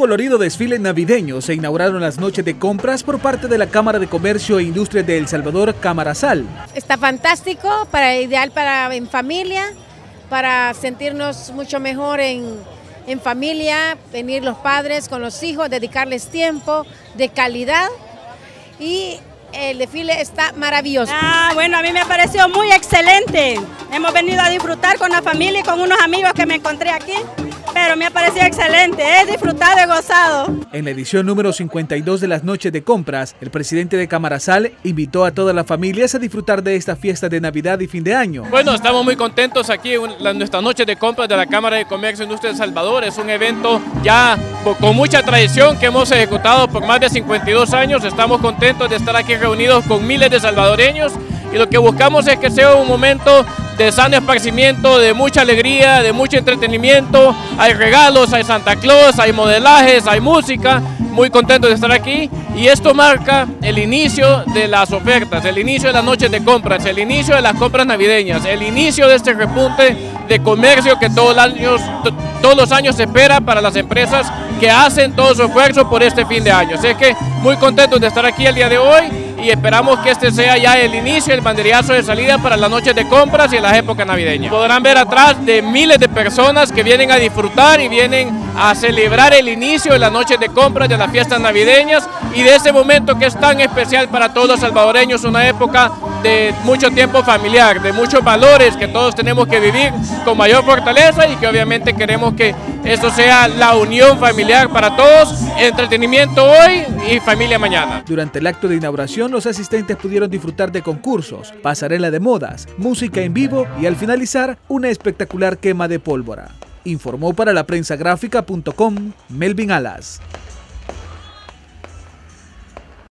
colorido desfile navideño se inauguraron las noches de compras por parte de la Cámara de Comercio e Industria de El Salvador, Camarasal. Está fantástico, para ideal para en familia, para sentirnos mucho mejor en, en familia, venir los padres con los hijos, dedicarles tiempo de calidad y el desfile está maravilloso. Ah, bueno, a mí me pareció muy excelente. Hemos venido a disfrutar con la familia y con unos amigos que me encontré aquí pero me ha parecido excelente, he disfrutado y gozado. En la edición número 52 de las noches de compras, el presidente de Camarasal invitó a todas las familias a disfrutar de esta fiesta de Navidad y fin de año. Bueno, estamos muy contentos aquí en nuestra noche de compras de la Cámara de Comercio e Industria de Salvador. Es un evento ya con mucha tradición que hemos ejecutado por más de 52 años. Estamos contentos de estar aquí reunidos con miles de salvadoreños y lo que buscamos es que sea un momento de sano esparcimiento, de mucha alegría, de mucho entretenimiento. Hay regalos, hay Santa Claus, hay modelajes, hay música. Muy contento de estar aquí y esto marca el inicio de las ofertas, el inicio de las noches de compras, el inicio de las compras navideñas, el inicio de este repunte de comercio que todos los años, todos los años se espera para las empresas que hacen todo su esfuerzo por este fin de año. Así que muy contentos de estar aquí el día de hoy y esperamos que este sea ya el inicio, el banderillazo de salida para las noches de compras y las épocas navideñas. Podrán ver atrás de miles de personas que vienen a disfrutar y vienen a celebrar el inicio de las noches de compras de las fiestas navideñas y de ese momento que es tan especial para todos los salvadoreños, una época de mucho tiempo familiar, de muchos valores que todos tenemos que vivir con mayor fortaleza y que obviamente queremos que esto sea la unión familiar para todos, entretenimiento hoy y familia mañana. Durante el acto de inauguración, los asistentes pudieron disfrutar de concursos, pasarela de modas, música en vivo y al finalizar, una espectacular quema de pólvora. Informó para la prensa gráfica.com Melvin Alas.